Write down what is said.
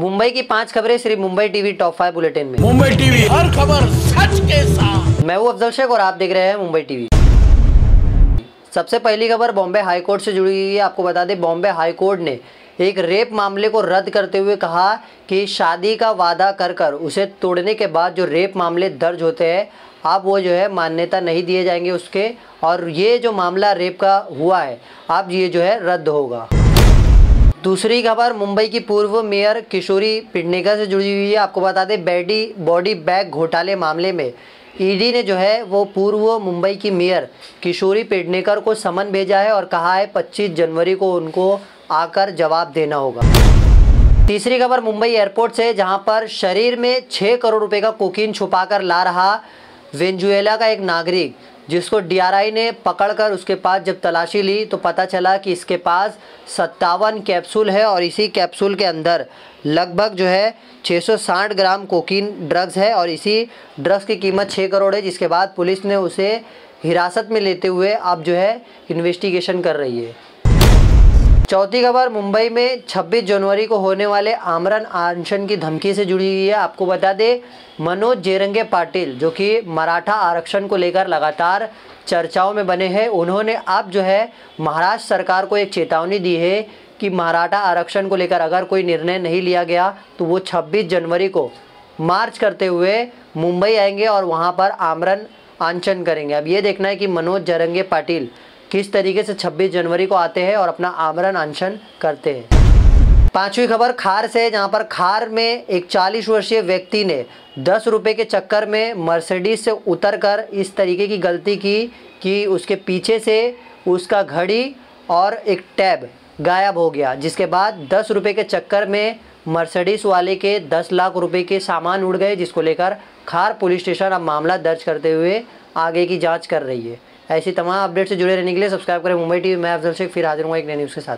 मुंबई की पाँच खबरें Shri Mumbai TV top five bulletin में। मुंबई टीवी हर खबर सच के साथ। मैं हूँ अफजल शेख और आप देख रहे हैं मुंबई टीवी। सबसे पहली खबर बॉम्बे हाई कोर्ट से जुड़ी हुई है। आपको बता दें बॉम्बे हाई कोर्ट ने एक रेप मामले को रद्द करते हुए कहा कि शादी का वादा कर कर उसे तोड़ने के बाद जो रेप मामले दर्ज होते हैं अब वो जो है मान्यता नहीं दिए जाएँगे उसके। और ये जो मामला रेप का हुआ है अब ये जो है रद्द होगा। दूसरी खबर, मुंबई की पूर्व मेयर किशोरी पिडनेकर से जुड़ी हुई है। आपको बता दें, बैडी, बॉडी बैग घोटाले मामले में ईडी ने जो है, वो पूर्व मुंबई की मेयर किशोरी पेडनेकर को समन भेजा है और कहा है 25 जनवरी को उनको आकर जवाब देना होगा। तीसरी खबर, मुंबई एयरपोर्ट से, जहाँ पर शरीर में छः करोड़ रुपए का कोकीन छुपाकर ला रहा वेंजुएला का एक नागरिक। जिसको डीआरआई ने पकड़कर उसके पास जब तलाशी ली तो पता चला कि इसके पास सत्तावन कैप्सूल है और इसी कैप्सूल के अंदर लगभग जो है 660 ग्राम कोकीन ड्रग्स है और इसी ड्रग्स की कीमत 6 करोड़ है, जिसके बाद पुलिस ने उसे हिरासत में लेते हुए अब जो है इन्वेस्टिगेशन कर रही है। चौथी खबर, मुंबई में 26 जनवरी को होने वाले आमरण अनशन की धमकी से जुड़ी हुई है। आपको बता दें, मनोज जेरंगे पाटिल, जो कि मराठा आरक्षण को लेकर लगातार चर्चाओं में बने हैं, उन्होंने अब जो है, महाराष्ट्र सरकार को एक चेतावनी दी है कि मराठा आरक्षण को लेकर अगर कोई निर्णय नहीं लिया गया तो वो 26 जनवरी को मार्च करते हुए मुंबई आएँगे और वहाँ पर आमरण आंचन करेंगे। अब ये देखना है कि मनोज जरंगे पाटिल किस तरीके से 26 जनवरी को आते हैं और अपना आमरण अनशन करते हैं? पांचवी खबर, खार से, जहाँ पर खार में एक 40 वर्षीय व्यक्ति ने दस रुपये के चक्कर में मर्सिडीज से उतरकर इस तरीके की गलती की कि उसके पीछे से उसका घड़ी और एक टैब गायब हो गया, जिसके बाद दस रुपये के चक्कर में मर्सिडीज वाले के दस लाख रुपए के सामान उड़ गए, जिसको लेकर खार पुलिस स्टेशन अब मामला दर्ज करते हुए आगे की जाँच कर रही है। ऐसी तमाम अपडेट से जुड़े रहने के लिए सब्सक्राइब करें मुंबई टीवी। मैं अफजल शेख, फिर हाजिर हूँ एक नए न्यूज़ के साथ।